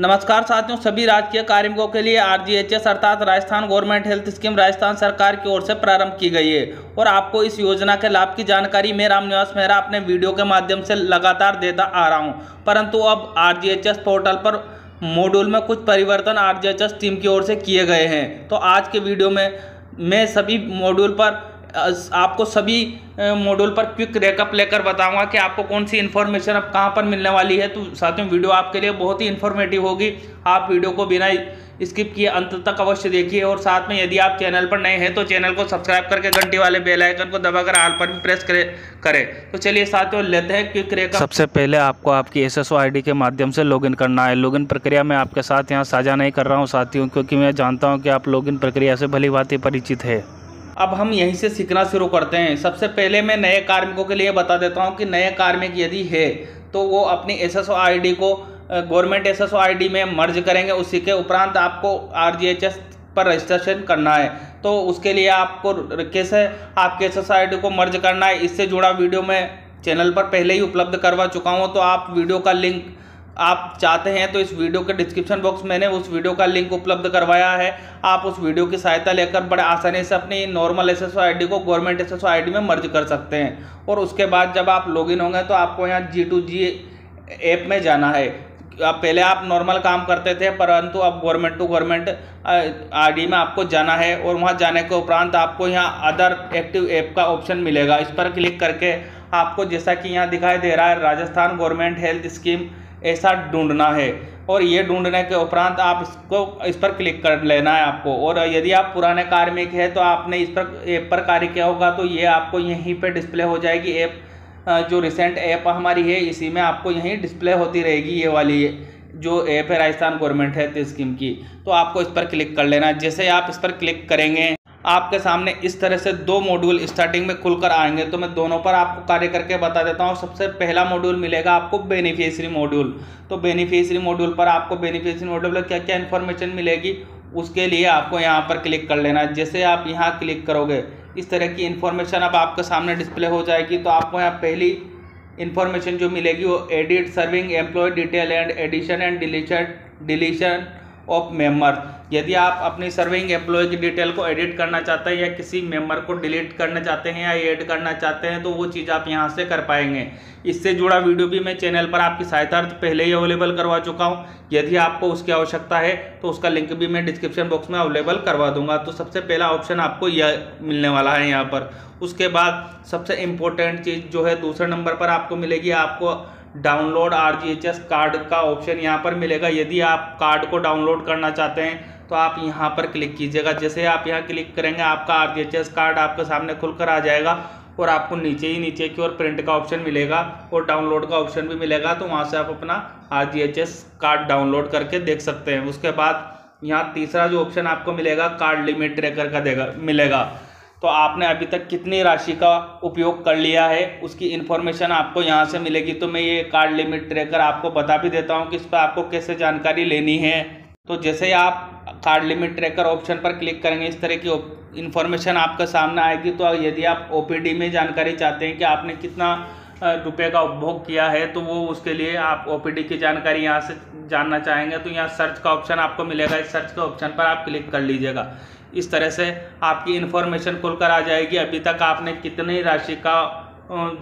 नमस्कार साथियों, सभी राजकीय कार्मिकों के लिए आरजीएचएस अर्थात Rajasthan government health scheme Rajasthan सरकार की ओर से प्रारंभ की गई है और आपको इस योजना के लाभ की जानकारी मैं रामनिवास मेहरा अपने वीडियो के माध्यम से लगातार देता आ रहा हूँ। परंतु अब आरजीएचएस पोर्टल पर मॉड्यूल में कुछ परिवर्तन आरजीएचएस टीम की ओर से किए गए हैं। तो आज के वीडियो में मैं सभी मॉड्यूल पर आपको सभी मॉड्यूल पर क्विक रेकअप लेकर बताऊँगा कि आपको कौन सी इन्फॉर्मेशन अब कहाँ पर मिलने वाली है। तो साथियों वीडियो आपके लिए बहुत ही इन्फॉर्मेटिव होगी। आप वीडियो को बिना स्किप किए अंत तक अवश्य देखिए। और साथ में यदि आप चैनल पर नए हैं तो चैनल को सब्सक्राइब करके घंटी वाले बेल आइकन को दबाकर आल पर भी प्रेस करे करें। तो चलिए साथियों लेते हैं क्विक रेकअप सबसे पहले आपको आपकी एस एस के माध्यम से लॉगिन करना है। लॉगिन प्रक्रिया मैं आपके साथ यहाँ साझा नहीं कर रहा हूँ, साथियों, क्योंकि मैं जानता हूँ कि आप लॉगिन प्रक्रिया से भली बात परिचित है। अब हम यहीं से सीखना शुरू करते हैं। सबसे पहले मैं नए कार्मिकों के लिए बता देता हूँ कि नए कार्मिक यदि है तो वो अपनी एस एस को गवर्नमेंट एस एस में मर्ज करेंगे। उसी के उपरांत आपको आरजीएचएस पर रजिस्ट्रेशन करना है। तो उसके लिए आपको कैसे आपके एस एस को मर्ज करना है। इससे जुड़ा वीडियो मैं चैनल पर पहले ही उपलब्ध करवा चुका हूँ। तो आप वीडियो का लिंक आप चाहते हैं तो इस वीडियो के डिस्क्रिप्शन बॉक्स मैंने उस वीडियो का लिंक उपलब्ध करवाया है। आप उस वीडियो की सहायता लेकर बड़े आसानी से अपनी नॉर्मल एस एस को गवर्नमेंट एस एस में मर्ज कर सकते हैं। और उसके बाद जब आप लॉगिन होंगे तो आपको यहाँ जी टू जी ऐप में जाना है। अब पहले आप नॉर्मल काम करते थे, परंतु अब गवर्नमेंट टू गवर्नमेंट आईडी में आपको जाना है और वहाँ जाने के उपरांत आपको यहाँ अदर एक्टिव ऐप का ऑप्शन मिलेगा। इस पर क्लिक करके आपको जैसा कि यहाँ दिखाई दे रहा है, राजस्थान गवर्नमेंट हेल्थ स्कीम ऐसा ढूंढना है। और ये ढूँढने के उपरांत आप इसको, इस पर क्लिक कर लेना है आपको। और यदि आप पुराने कार्मिक है तो आपने इस पर, ऐप पर कार्य किया होगा तो ये आपको यहीं पे डिस्प्ले हो जाएगी। ऐप जो रिसेंट ऐप हमारी है, इसी में आपको यहीं डिस्प्ले होती रहेगी ये वाली, जो ऐप है राजस्थान गवर्नमेंट है स्कीम की। तो आपको इस पर क्लिक कर लेना जैसे आप इस पर क्लिक करेंगे आपके सामने इस तरह से दो मॉड्यूल स्टार्टिंग में खुलकर आएँगे तो मैं दोनों पर आपको कार्य करके बता देता हूँ। सबसे पहला मॉड्यूल मिलेगा आपको बेनिफिशियरी मॉड्यूल तो बेनिफिशियरी मॉड्यूल पर आपको बेनिफिशियरी मॉड्यूल में क्या क्या इन्फॉर्मेशन मिलेगी, उसके लिए आपको यहाँ पर क्लिक कर लेना है। जैसे आप यहाँ क्लिक करोगे, इस तरह की इन्फॉर्मेशन अब आपके सामने डिस्प्ले हो जाएगी। तो आपको यहाँ पहली इन्फॉर्मेशन जो मिलेगी वो edit serving employ detail and addition and deletion deletion of member यदि आप अपनी सर्विंग एम्प्लॉय की डिटेल को एडिट करना चाहते हैं या किसी मेंबर को डिलीट करना चाहते हैं या ऐड करना चाहते हैं तो वो चीज़ आप यहाँ से कर पाएँगे। इससे जुड़ा वीडियो भी मैं चैनल पर आपकी सहायता पहले ही अवेलेबल करवा चुका हूँ। यदि आपको उसकी आवश्यकता है तो उसका लिंक भी मैं डिस्क्रिप्शन बॉक्स में अवेलेबल करवा दूँगा। तो सबसे पहला ऑप्शन आपको यह मिलने वाला है यहाँ पर। उसके बाद सबसे इम्पोर्टेंट चीज़ जो है, दूसरे नंबर पर आपको मिलेगी। आपको डाउनलोड आर कार्ड का ऑप्शन यहाँ पर मिलेगा। यदि आप कार्ड को डाउनलोड करना चाहते हैं तो आप यहाँ पर क्लिक कीजिएगा। जैसे आप यहाँ क्लिक करेंगे, आपका आर कार्ड आपके सामने खुलकर आ जाएगा और आपको नीचे ही नीचे की ओर प्रिंट का ऑप्शन मिलेगा और डाउनलोड का ऑप्शन भी मिलेगा। तो वहाँ से आप अपना आर कार्ड डाउनलोड करके देख सकते हैं। उसके बाद यहाँ तीसरा जो ऑप्शन आपको मिलेगा, कार्ड लिमिट ट्रेकर का देगा, मिलेगा। तो आपने अभी तक कितनी राशि का उपयोग कर लिया है? उसकी इन्फॉर्मेशन आपको यहाँ से मिलेगी। तो मैं ये कार्ड लिमिट ट्रेकर आपको बता भी देता हूँ कि इस पर आपको कैसे जानकारी लेनी है। तो जैसे ही आप कार्ड लिमिट ट्रेकर ऑप्शन पर क्लिक करेंगे, इस तरह की इन्फॉर्मेशन आपके सामने आएगी। तो यदि आप ओपीडी में जानकारी चाहते हैं कि आपने कितना रुपये का उपभोग किया है तो वो उसके लिए आप ओपीडी की जानकारी यहाँ से जानना चाहेंगे। तो यहाँ सर्च का ऑप्शन आपको मिलेगा। इस सर्च के ऑप्शन पर आप क्लिक कर लीजिएगा। इस तरह से आपकी इन्फॉर्मेशन खुलकर आ जाएगी। अभी तक आपने कितनी राशि का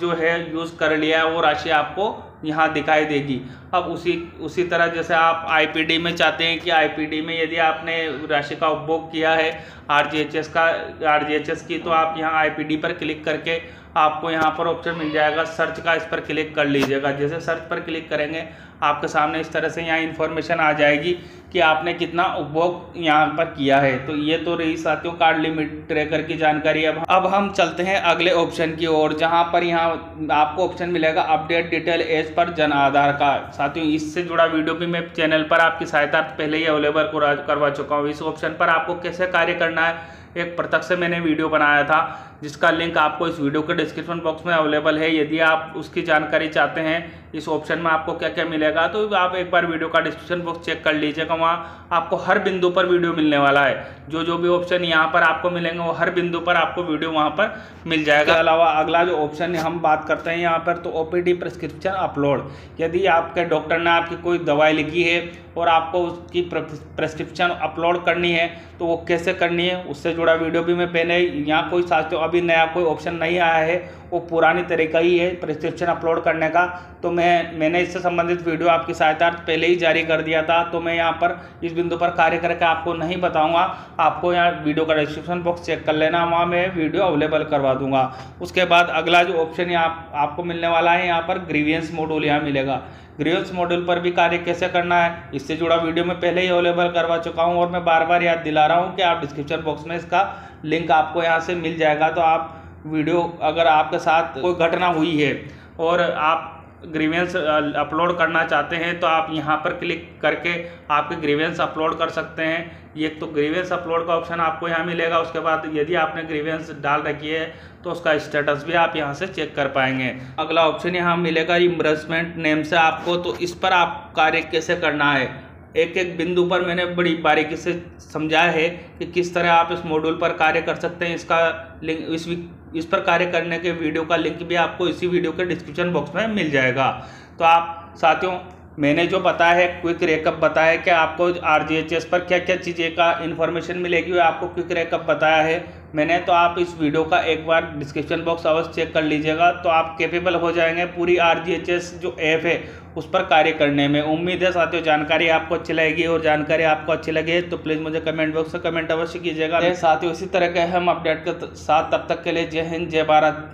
जो है यूज़ कर लिया है, वो राशि आपको यहाँ दिखाई देगी। अब उसी उसी तरह जैसे आप आईपीडी में चाहते हैं कि आईपीडी में यदि आपने राशि का उपभोग किया है आरजीएचएस का आरजीएचएस की तो आप यहाँ आईपीडी पर क्लिक करके आपको यहाँ पर ऑप्शन मिल जाएगा सर्च का इस पर क्लिक कर लीजिएगा। जैसे सर्च पर क्लिक करेंगे, आपके सामने इस तरह से यहाँ इन्फॉर्मेशन आ जाएगी कि आपने कितना उपभोग यहाँ पर किया है। तो ये तो रही साथियों कार्ड लिमिट ट्रेकर की जानकारी। अब अब हम चलते हैं अगले ऑप्शन की ओर, जहाँ पर यहाँ आपको ऑप्शन मिलेगा update detail as per Jan Aadhaar card साथियों, इससे जुड़ा वीडियो भी मैं चैनल पर आपकी सहायता पहले ही अवेलेबल करवा चुका हूँ। इस ऑप्शन पर आपको कैसे कार्य करना है एक प्रत्यक्ष से मैंने वीडियो बनाया था, जिसका लिंक आपको इस वीडियो के डिस्क्रिप्शन बॉक्स में अवेलेबल है। यदि आप उसकी जानकारी चाहते हैं इस ऑप्शन में आपको क्या क्या मिलेगा? तो आप एक बार वीडियो का डिस्क्रिप्शन बॉक्स चेक कर लीजिएगा। वहाँ आपको हर बिंदु पर वीडियो मिलने वाला है। जो जो भी ऑप्शन यहाँ पर आपको मिलेंगे, वो हर बिंदु पर आपको वीडियो वहाँ पर मिल जाएगा। अलावा अगला जो ऑप्शन हम बात करते हैं यहाँ पर तो ओपीडी प्रिस्क्रिप्शन अपलोड यदि आपके डॉक्टर ने आपकी कोई दवाई लिखी है और आपको उसकी प्रेस्क्रिप्शन अपलोड करनी है तो वो कैसे करनी है, उससे जुड़ा वीडियो भी मैं पहले यहाँ कोई साथ अभी नया कोई ऑप्शन नहीं आया है। वो पुरानी तरीका ही है प्रिस्क्रिप्शन अपलोड करने का। तो मैं, मैंने इससे संबंधित वीडियो आपकी सहायता पहले ही जारी कर दिया था तो मैं यहाँ पर इस बिंदु पर कार्य करके आपको नहीं बताऊँगा। आपको यहाँ वीडियो का डिस्क्रिप्शन बॉक्स चेक कर लेना, वहाँ मैं वीडियो अवेलेबल करवा दूँगा। उसके बाद अगला जो ऑप्शन यहाँ आपको मिलने वाला है, यहाँ पर ग्रीवियंस मॉड्यूल यहाँ मिलेगा। ग्रीवियंस मॉड्यूल पर भी कार्य कैसे करना है, इससे जुड़ा वीडियो मैं पहले ही अवेलेबल करवा चुका हूँ और मैं बार बार याद दिला रहा हूँ कि आप डिस्क्रिप्शन बॉक्स में इसका लिंक आपको यहाँ से मिल जाएगा। तो आप वीडियो अगर आपके साथ कोई घटना हुई है और आप ग्रीवेंस अपलोड करना चाहते हैं तो आप यहाँ पर क्लिक करके आपके ग्रीवेंस अपलोड कर सकते हैं। ये तो ग्रीवेंस अपलोड का ऑप्शन आपको यहाँ मिलेगा। उसके बाद यदि आपने ग्रीवेंस डाल रखी है तो उसका स्टेटस भी आप यहाँ से चेक कर पाएँगे। अगला ऑप्शन यहाँ मिलेगा रिम्बर्समेंट नेम से आपको। तो इस पर आप कार्य कैसे करना है? एक एक बिंदु पर मैंने बड़ी बारीकी से समझाया है कि किस तरह आप इस मॉड्यूल पर कार्य कर सकते हैं। इसका लिंक इस इस पर कार्य करने के वीडियो का लिंक भी आपको इसी वीडियो के डिस्क्रिप्शन बॉक्स में मिल जाएगा। तो आप साथियों, मैंने जो बताया है क्विक रेकअप बताया है कि आपको आर पर क्या क्या चीज़ें का इन्फॉर्मेशन मिलेगी वो आपको क्विक रेकअप बताया है। मैंने तो आप इस वीडियो का एक बार डिस्क्रिप्शन बॉक्स अवश्य चेक कर लीजिएगा। तो आप कैपेबल हो जाएँगे पूरी आर जो ऐप है, उस पर कार्य करने में। उम्मीद है साथियों, जानकारी आपको अच्छी लगेगी और जानकारी आपको अच्छी लगे तो प्लीज़ मुझे कमेंट बॉक्स में कमेंट अवश्य कीजिएगा। साथियों, इसी तरह के हम अपडेट के साथ, तब तक के लिए जय हिंद, जय भारत।